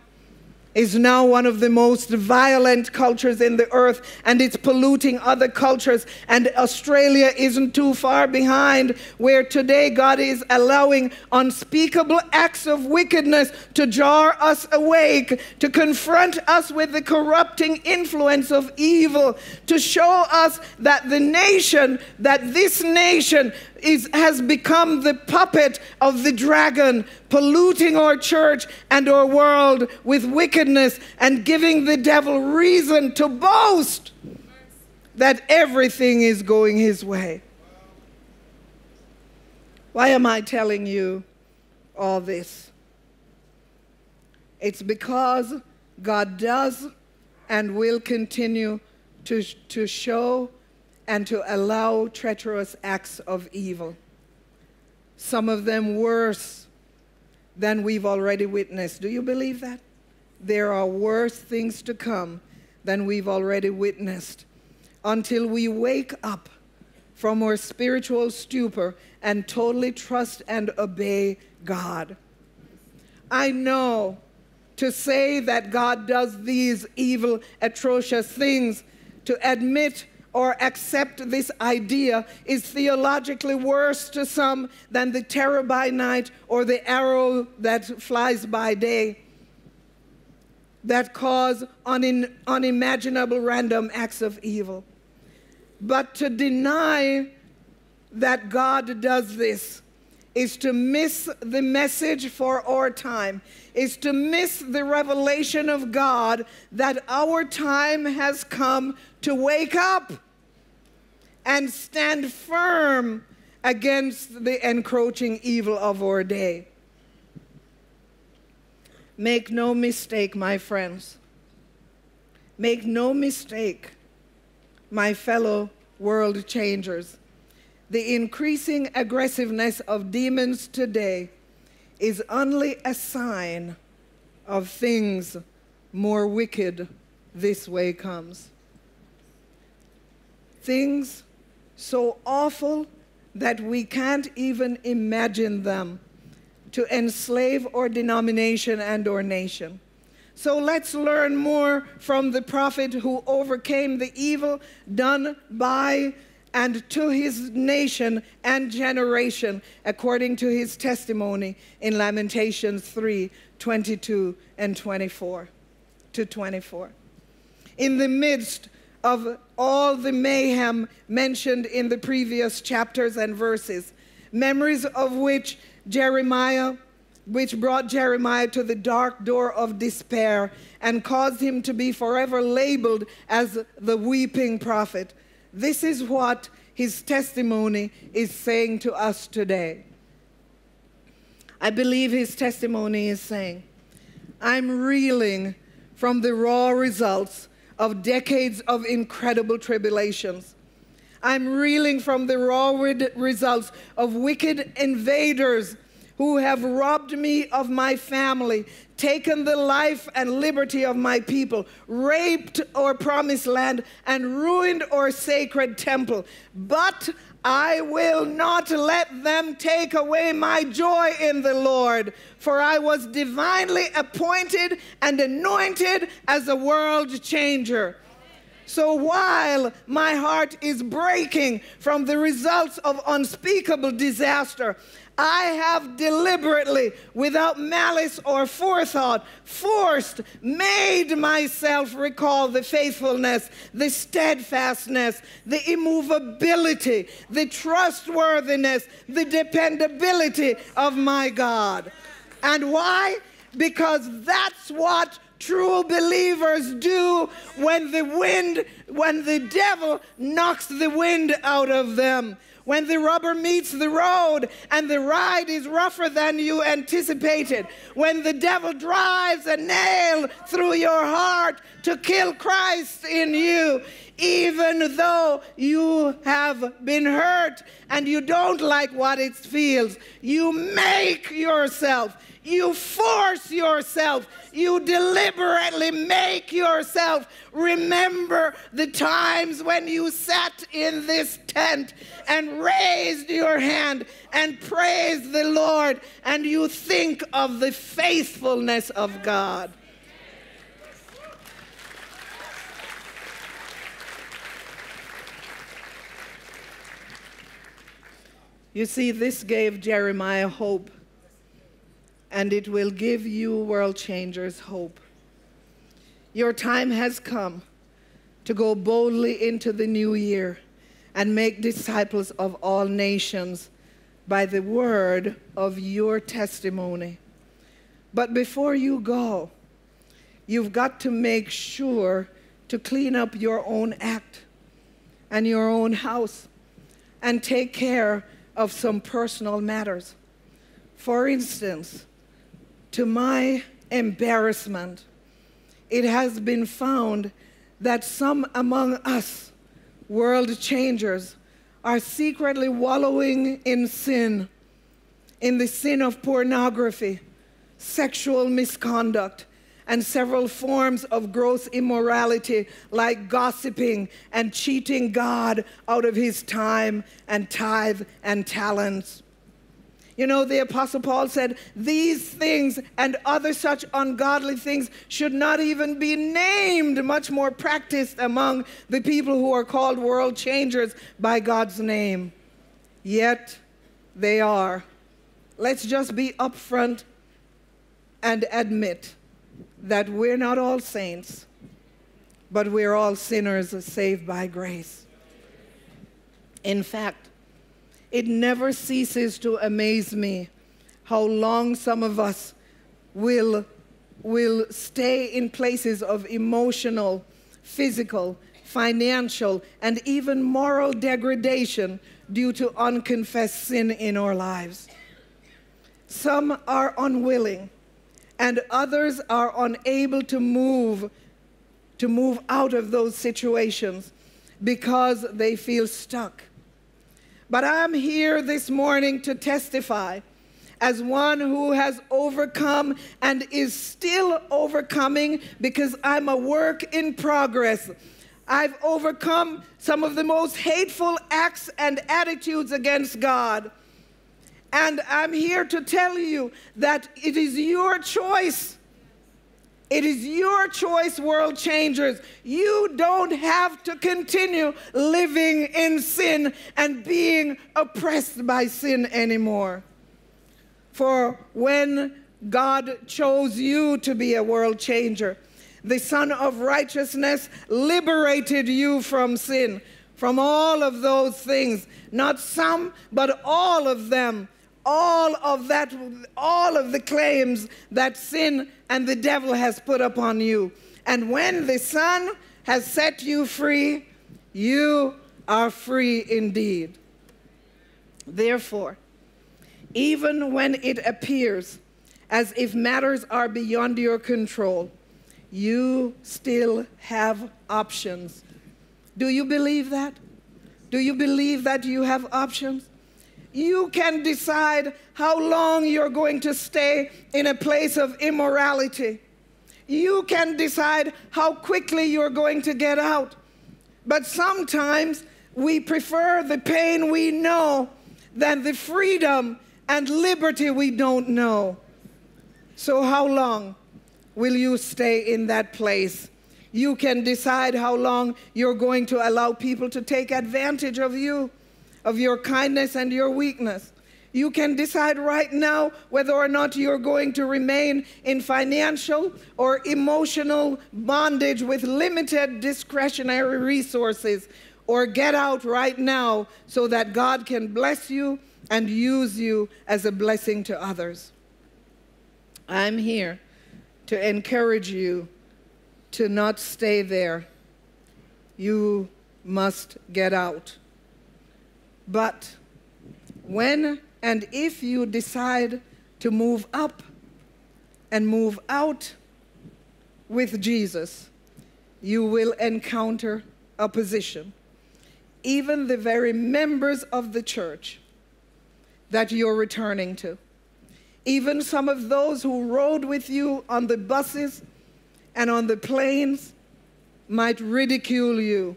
is now one of the most violent cultures in the earth and it's polluting other cultures. And Australia isn't too far behind, where today God is allowing unspeakable acts of wickedness to jar us awake, to confront us with the corrupting influence of evil, to show us that the nation, that this nation, is, has become the puppet of the dragon, polluting our church and our world with wickedness and giving the devil reason to boast that everything is going his way. Why am I telling you all this? It's because God does and will continue to, to show and to allow treacherous acts of evil, some of them worse than we've already witnessed. Do you believe that? There are worse things to come than we've already witnessed until we wake up from our spiritual stupor and totally trust and obey God. I know to say that God does these evil, atrocious things, to admit or accept this idea is theologically worse to some than the terror by night or the arrow that flies by day that cause un- unimaginable random acts of evil. But to deny that God does this is to miss the message for our time, is to miss the revelation of God that our time has come to wake up and stand firm against the encroaching evil of our day. Make no mistake, my friends. Make no mistake, my fellow world changers. The increasing aggressiveness of demons today is only a sign of things more wicked this way comes. Things so awful that we can't even imagine them to enslave our denomination and our nation. So let's learn more from the prophet who overcame the evil done by and to his nation and generation, according to his testimony in Lamentations 3 22 and 24 to 24. In the midst of all the mayhem mentioned in the previous chapters and verses, memories of which Jeremiah, which brought Jeremiah to the dark door of despair and caused him to be forever labeled as the weeping prophet. This is what his testimony is saying to us today. I believe his testimony is saying, I'm reeling from the raw results of decades of incredible tribulations. I'm reeling from the raw results of wicked invaders who have robbed me of my family, taken the life and liberty of my people, raped our promised land, and ruined our sacred temple. But I will not let them take away my joy in the Lord, for I was divinely appointed and anointed as a world changer. So while my heart is breaking from the results of unspeakable disaster, I have deliberately, without malice or forethought, forced, made myself recall the faithfulness, the steadfastness, the immovability, the trustworthiness, the dependability of my God. And why? Because that's what true believers do when the wind, when the devil knocks the wind out of them when the rubber meets the road and the ride is rougher than you anticipated, when the devil drives a nail through your heart to kill Christ in you, even though you have been hurt and you don't like what it feels, you make yourself you force yourself. You deliberately make yourself remember the times when you sat in this tent and raised your hand and praised the Lord, and you think of the faithfulness of God. You see, this gave Jeremiah hope and it will give you, world changers, hope. Your time has come to go boldly into the new year and make disciples of all nations by the word of your testimony. But before you go, you've got to make sure to clean up your own act and your own house and take care of some personal matters. For instance, to my embarrassment, it has been found that some among us, world changers, are secretly wallowing in sin, in the sin of pornography, sexual misconduct, and several forms of gross immorality like gossiping and cheating God out of his time and tithe and talents. You know, the Apostle Paul said, These things and other such ungodly things should not even be named, much more practiced among the people who are called world changers by God's name. Yet they are. Let's just be upfront and admit that we're not all saints, but we're all sinners saved by grace. In fact, it never ceases to amaze me how long some of us will, will stay in places of emotional, physical, financial, and even moral degradation due to unconfessed sin in our lives. Some are unwilling, and others are unable to move to move out of those situations because they feel stuck. But I'm here this morning to testify as one who has overcome and is still overcoming because I'm a work in progress. I've overcome some of the most hateful acts and attitudes against God. And I'm here to tell you that it is your choice. It is your choice, world changers. You don't have to continue living in sin and being oppressed by sin anymore. For when God chose you to be a world changer, the Son of Righteousness liberated you from sin, from all of those things, not some, but all of them. All of that, all of the claims that sin and the devil has put upon you. And when the Son has set you free, you are free indeed. Therefore, even when it appears as if matters are beyond your control, you still have options. Do you believe that? Do you believe that you have options? You can decide how long you're going to stay in a place of immorality. You can decide how quickly you're going to get out. But sometimes we prefer the pain we know than the freedom and liberty we don't know. So, how long will you stay in that place? You can decide how long you're going to allow people to take advantage of you, of your kindness and your weakness. You can decide right now whether or not you're going to remain in financial or emotional bondage with limited discretionary resources or get out right now so that God can bless you and use you as a blessing to others. I'm here to encourage you to not stay there. You must get out. But when and if you decide to move up and move out with Jesus, you will encounter opposition. Even the very members of the church that you're returning to. Even some of those who rode with you on the buses and on the planes might ridicule you.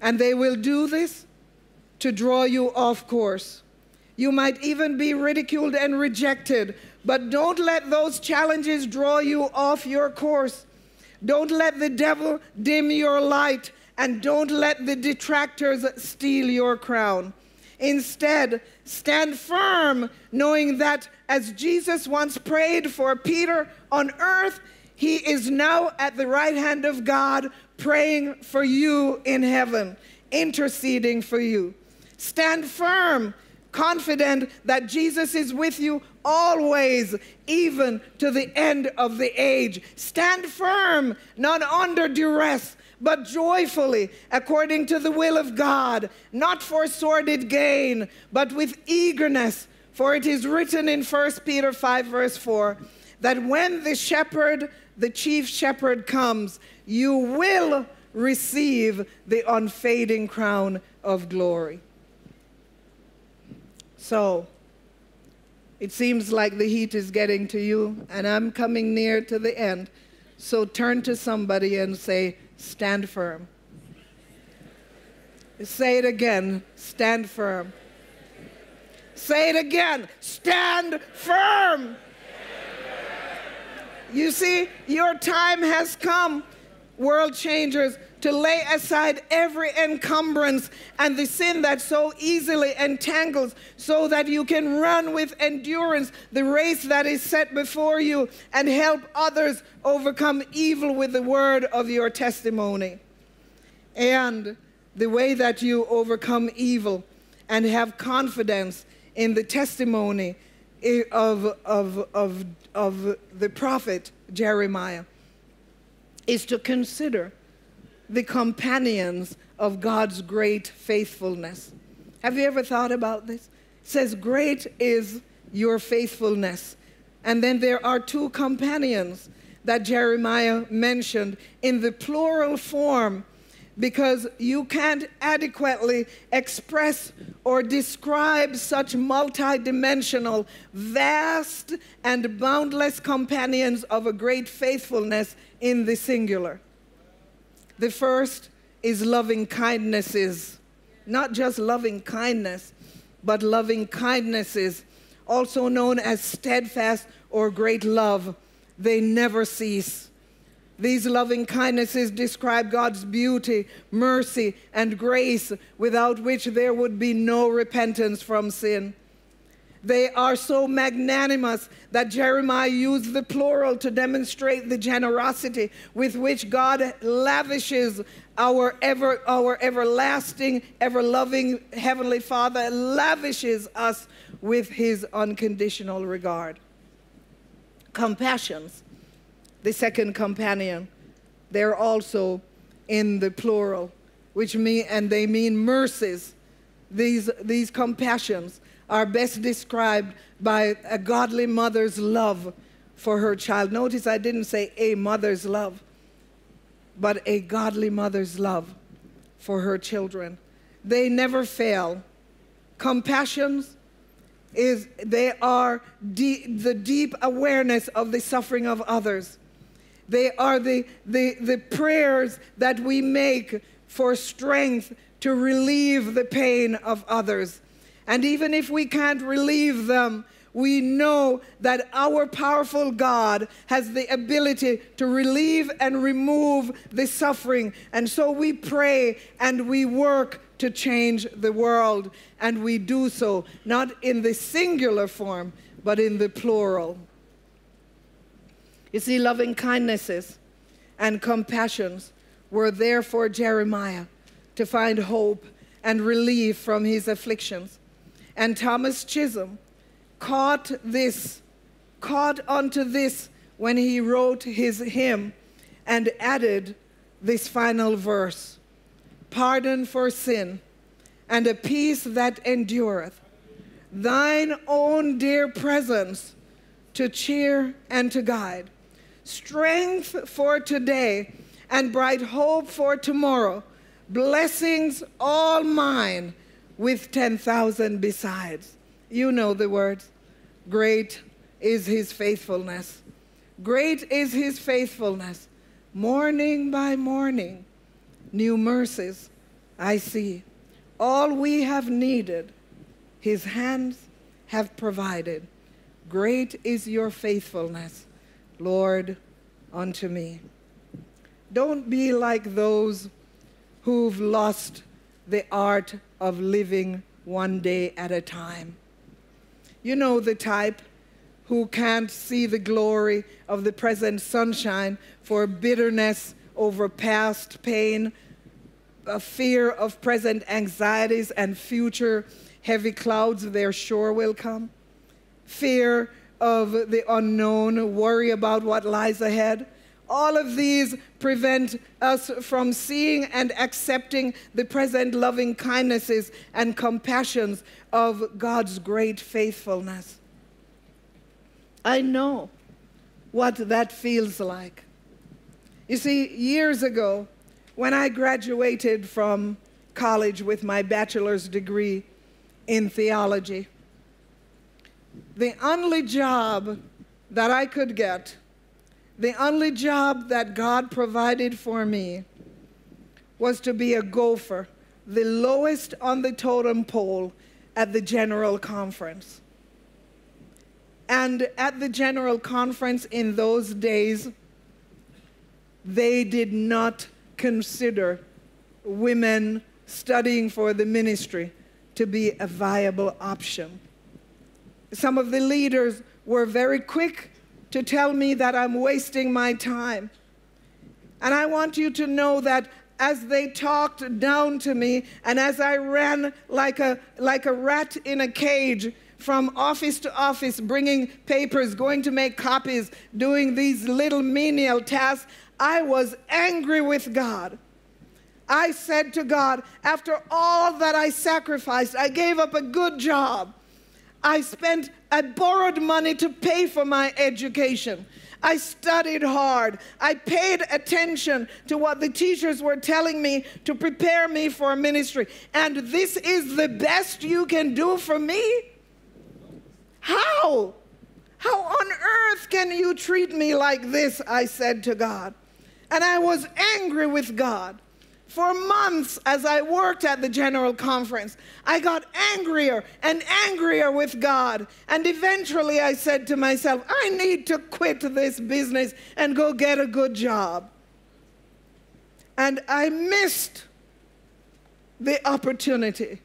And they will do this to draw you off course. You might even be ridiculed and rejected, but don't let those challenges draw you off your course. Don't let the devil dim your light, and don't let the detractors steal your crown. Instead, stand firm, knowing that as Jesus once prayed for Peter on earth, he is now at the right hand of God praying for you in heaven, interceding for you. Stand firm, confident that Jesus is with you always, even to the end of the age. Stand firm, not under duress, but joyfully, according to the will of God, not for sordid gain, but with eagerness. For it is written in 1 Peter 5, verse 4, that when the shepherd, the chief shepherd, comes, you will receive the unfading crown of glory. So, it seems like the heat is getting to you, and I'm coming near to the end. So turn to somebody and say, Stand firm. Say it again. Stand firm. Say it again. Stand firm. You see, your time has come, world changers, to lay aside every encumbrance and the sin that so easily entangles, so that you can run with endurance the race that is set before you and help others overcome evil with the word of your testimony. And the way that you overcome evil and have confidence in the testimony of, of, of, of the prophet Jeremiah is to consider the companions of God's great faithfulness. Have you ever thought about this? It says, Great is your faithfulness. And then there are two companions that Jeremiah mentioned in the plural form because you can't adequately express or describe such multidimensional, vast, and boundless companions of a great faithfulness in the singular. The first is loving kindnesses, not just loving kindness, but loving kindnesses, also known as steadfast or great love. They never cease. These loving kindnesses describe God's beauty, mercy, and grace, without which there would be no repentance from sin. They are so magnanimous that Jeremiah used the plural to demonstrate the generosity with which God lavishes our ever our everlasting, ever loving heavenly Father lavishes us with his unconditional regard. Compassions the second companion. They're also in the plural, which mean, and they mean mercies. These, these compassions are best described by a godly mother's love for her child. Notice I didn't say a mother's love, but a godly mother's love for her children. They never fail. Compassions is they are the deep awareness of the suffering of others they are the, the, the prayers that we make for strength to relieve the pain of others. And even if we can't relieve them, we know that our powerful God has the ability to relieve and remove the suffering. And so we pray and we work to change the world. And we do so not in the singular form, but in the plural. You see, loving kindnesses and compassions were there for Jeremiah to find hope and relief from his afflictions. And Thomas Chisholm caught this, caught onto this when he wrote his hymn and added this final verse. Pardon for sin and a peace that endureth, thine own dear presence to cheer and to guide. Strength for today, and bright hope for tomorrow. Blessings all mine with 10,000 besides. You know the words. Great is his faithfulness. Great is his faithfulness. Morning by morning, new mercies I see. All we have needed, his hands have provided. Great is your faithfulness. Lord, unto me. Don't be like those who've lost the art of living one day at a time. You know the type who can't see the glory of the present sunshine for bitterness over past pain, a fear of present anxieties and future heavy clouds there sure will come, fear of the unknown, worry about what lies ahead. All of these prevent us from seeing and accepting the present loving kindnesses and compassions of God's great faithfulness. I know what that feels like. You see, years ago, when I graduated from college with my bachelor's degree in theology, the only job that I could get, the only job that God provided for me was to be a gopher, the lowest on the totem pole at the General Conference. And at the General Conference in those days, they did not consider women studying for the ministry to be a viable option some of the leaders were very quick to tell me that I'm wasting my time. And I want you to know that as they talked down to me and as I ran like a, like a rat in a cage from office to office, bringing papers, going to make copies, doing these little menial tasks, I was angry with God. I said to God, after all that I sacrificed, I gave up a good job. I spent, I borrowed money to pay for my education. I studied hard. I paid attention to what the teachers were telling me to prepare me for ministry. And this is the best you can do for me? How? How on earth can you treat me like this? I said to God. And I was angry with God. For months, as I worked at the General Conference, I got angrier and angrier with God. And eventually I said to myself, I need to quit this business and go get a good job. And I missed the opportunity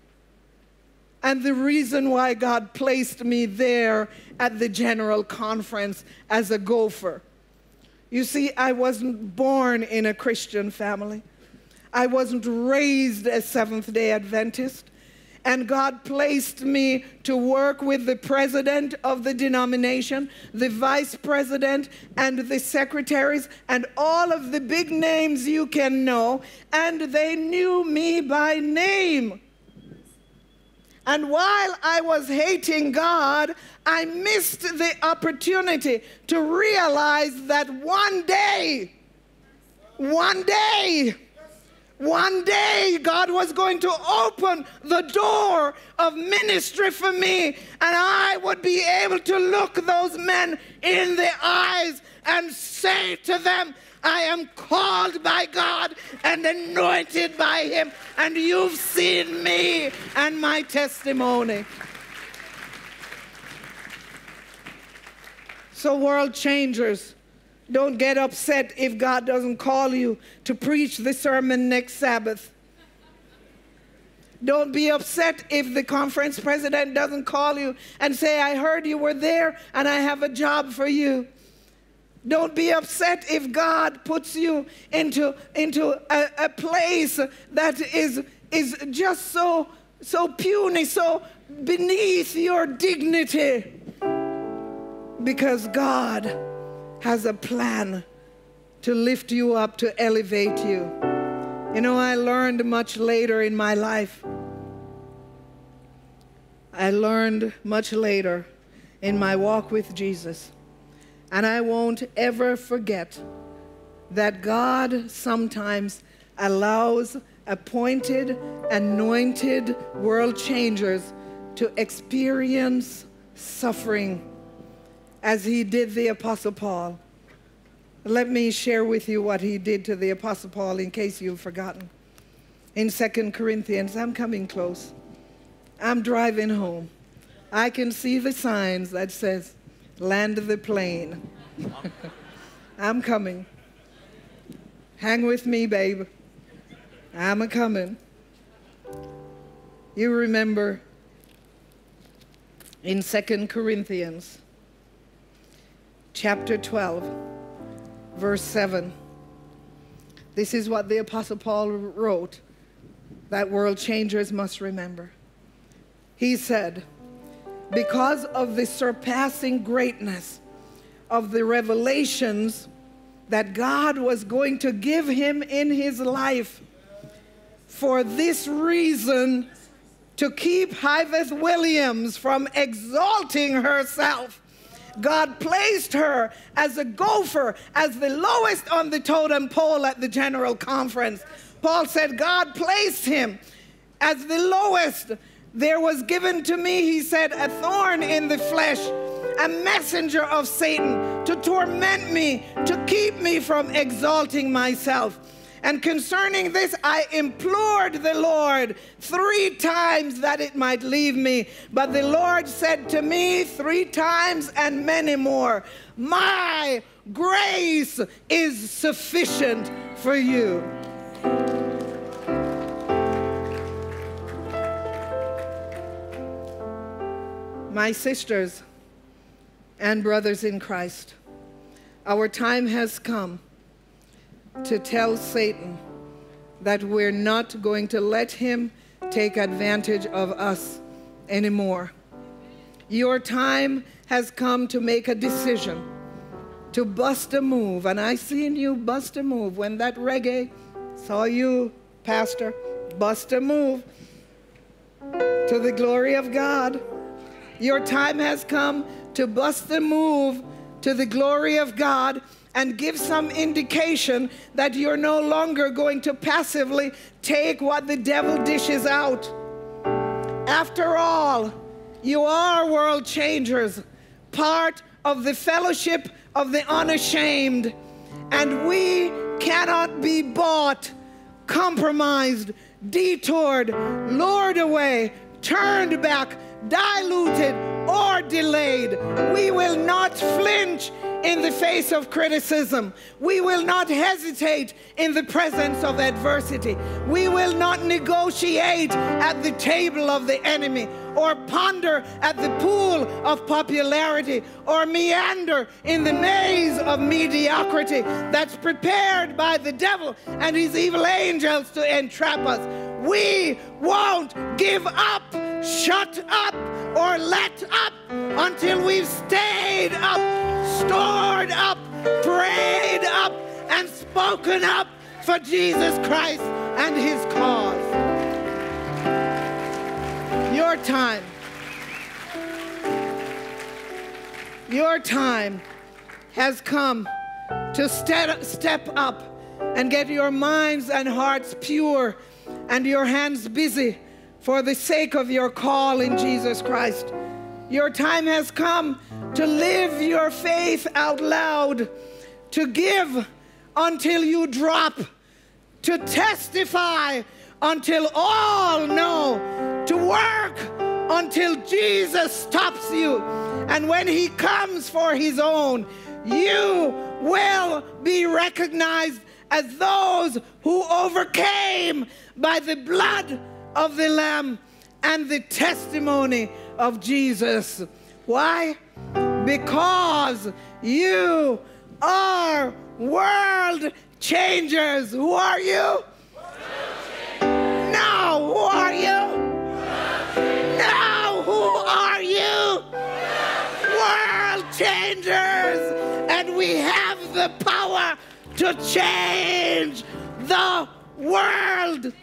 and the reason why God placed me there at the General Conference as a gopher. You see, I wasn't born in a Christian family. I wasn't raised a Seventh day Adventist. And God placed me to work with the president of the denomination, the vice president, and the secretaries, and all of the big names you can know. And they knew me by name. And while I was hating God, I missed the opportunity to realize that one day, one day, one day, God was going to open the door of ministry for me, and I would be able to look those men in the eyes and say to them, I am called by God and anointed by Him, and you've seen me and my testimony. So, world changers, don't get upset if God doesn't call you to preach the sermon next Sabbath. Don't be upset if the conference president doesn't call you and say, I heard you were there and I have a job for you. Don't be upset if God puts you into, into a, a place that is, is just so, so puny, so beneath your dignity. Because God has a plan to lift you up, to elevate you. You know, I learned much later in my life. I learned much later in my walk with Jesus. And I won't ever forget that God sometimes allows appointed, anointed world changers to experience suffering as he did the Apostle Paul. Let me share with you what he did to the Apostle Paul in case you've forgotten. In 2 Corinthians, I'm coming close. I'm driving home. I can see the signs that says, land the plane. I'm coming. Hang with me, babe. I'm a coming. You remember in 2 Corinthians chapter 12, verse 7. This is what the Apostle Paul wrote that world changers must remember. He said, Because of the surpassing greatness of the revelations that God was going to give him in his life, for this reason, to keep Hyveth Williams from exalting herself God placed her as a gopher, as the lowest on the totem pole at the general conference. Paul said, God placed him as the lowest. There was given to me, he said, a thorn in the flesh, a messenger of Satan to torment me, to keep me from exalting myself. And concerning this, I implored the Lord three times that it might leave me. But the Lord said to me three times and many more, My grace is sufficient for you. My sisters and brothers in Christ, our time has come to tell Satan that we're not going to let him take advantage of us anymore. Your time has come to make a decision, to bust a move. And I seen you bust a move when that reggae saw you, Pastor, bust a move to the glory of God. Your time has come to bust a move to the glory of God and give some indication that you're no longer going to passively take what the devil dishes out. After all, you are world changers, part of the fellowship of the unashamed. And we cannot be bought, compromised, detoured, lured away, turned back, diluted, or delayed. We will not flinch in the face of criticism. We will not hesitate in the presence of adversity. We will not negotiate at the table of the enemy or ponder at the pool of popularity or meander in the maze of mediocrity that's prepared by the devil and his evil angels to entrap us. We won't give up, shut up, or let up until we've stayed up, stored up, prayed up, and spoken up for Jesus Christ and his cause. Your time. Your time has come to step, step up and get your minds and hearts pure and your hands busy for the sake of your call in Jesus Christ. Your time has come to live your faith out loud, to give until you drop, to testify until all know, to work until Jesus stops you. And when he comes for his own, you will be recognized as those who overcame by the blood of the Lamb and the testimony of Jesus. Why? Because you are world changers. Who are you? Now, who are you? Now, who are you? World changers. And we have the power to change the world.